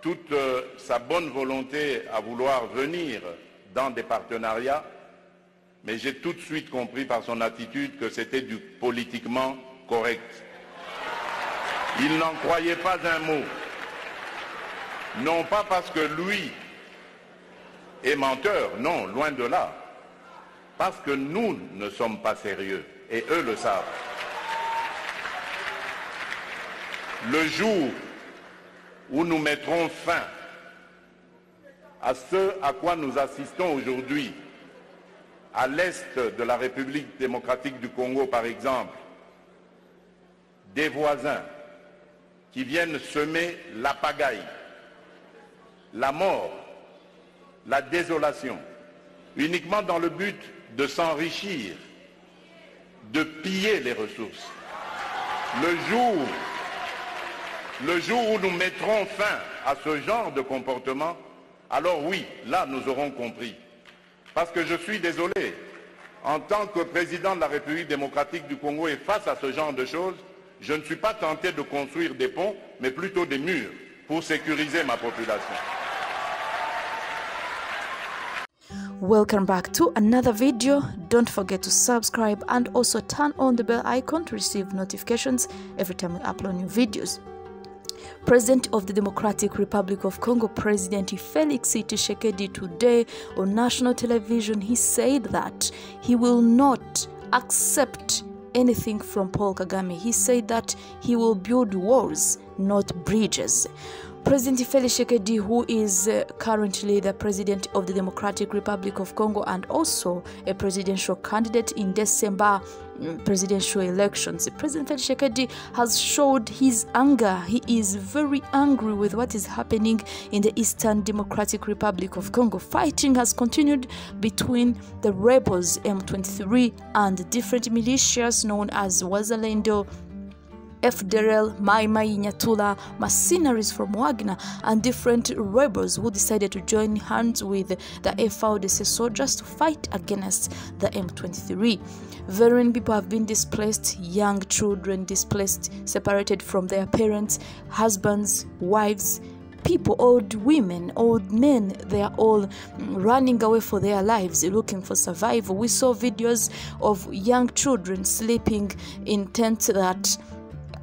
toute euh, sa bonne volonté à vouloir venir dans des partenariats, mais j'ai tout de suite compris par son attitude que c'était du politiquement correct. Il n'en croyait pas un mot. Non pas parce que lui est menteur, non, loin de là. Parce que nous ne sommes pas sérieux, et eux le savent. Le jour où nous mettrons fin à ce à quoi nous assistons aujourd'hui, à l'est de la République démocratique du Congo par exemple, des voisins qui viennent semer la pagaille, la mort, la désolation, uniquement dans le but de s'enrichir, de piller les ressources. Le jour, le jour où nous mettrons fin à ce genre de comportement, alors oui, là nous aurons compris. Parce que je suis désolé, en tant que président de la République démocratique du Congo et face à ce genre de choses, je ne suis pas tenté de construire des ponts, mais plutôt des murs pour sécuriser ma population. Welcome back to another video. Don't forget to subscribe and also turn on the bell icon to receive notifications every time we upload new videos. President of the Democratic Republic of Congo, President Felix Tshisekedi, today on national television, he said that he will not accept anything from Paul Kagame. He said that he will build walls, not bridges. President Felix Tshisekedi, who is uh, currently the president of the Democratic Republic of Congo and also a presidential candidate in December mm, presidential elections. President Felix Tshisekedi has showed his anger. He is very angry with what is happening in the Eastern Democratic Republic of Congo. Fighting has continued between the rebels M23 and different militias known as Wazalendo FDLR, Mai Mai Nyatula, mercenaries from Wagner, and different rebels who decided to join hands with the FARDC soldiers to fight against the M23. Very many people have been displaced, young children displaced, separated from their parents, husbands, wives, people, old women, old men, they are all running away for their lives, looking for survival. We saw videos of young children sleeping in tents that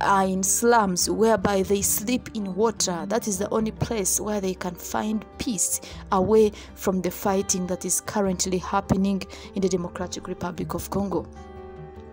are in slums whereby they sleep in water. That is the only place where they can find peace away from the fighting that is currently happening in the Democratic Republic of Congo.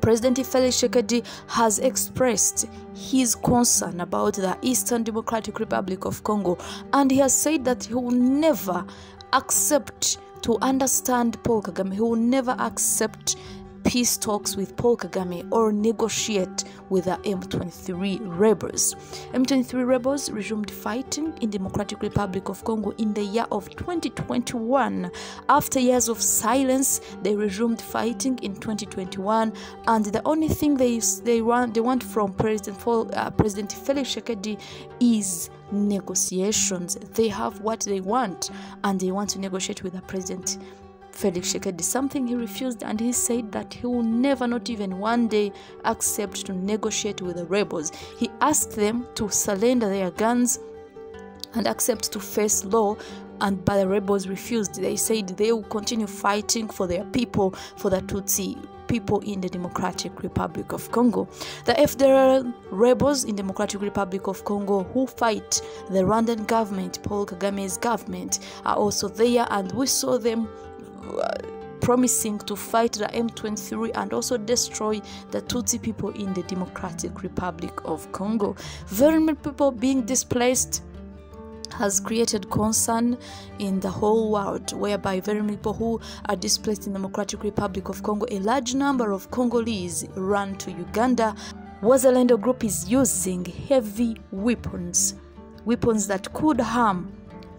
President Felix Tshisekedi has expressed his concern about the Eastern Democratic Republic of Congo and he has said that he will never accept to understand Paul Kagame. He will never accept peace talks with Paul Kagame or negotiate with the M23 rebels. M23 rebels resumed fighting in Democratic Republic of Congo in the year of 2021. After years of silence, they resumed fighting in 2021 and the only thing they they want they want from President Paul, uh, President Felix Tshisekedi is negotiations. They have what they want and they want to negotiate with the president Felix Tshisekedi something he refused and he said that he will never not even one day accept to negotiate with the rebels. He asked them to surrender their guns and accept to face law and but the rebels refused. They said they will continue fighting for their people, for the Tutsi people in the Democratic Republic of Congo. The FDLR rebels in Democratic Republic of Congo who fight the Rwandan government, Paul Kagame's government, are also there and we saw them Uh, promising to fight the M23 and also destroy the Tutsi people in the Democratic Republic of Congo. Very many people being displaced has created concern in the whole world whereby very many people who are displaced in the democratic republic of congo a large number of congolese run to uganda wazalendo group is using heavy weapons weapons that could harm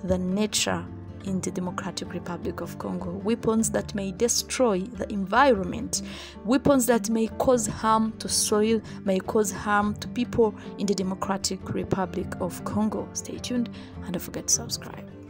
the nature in the Democratic Republic of Congo, weapons that may destroy the environment, weapons that may cause harm to soil, may cause harm to people in the Democratic Republic of Congo. Stay tuned and don't forget to subscribe.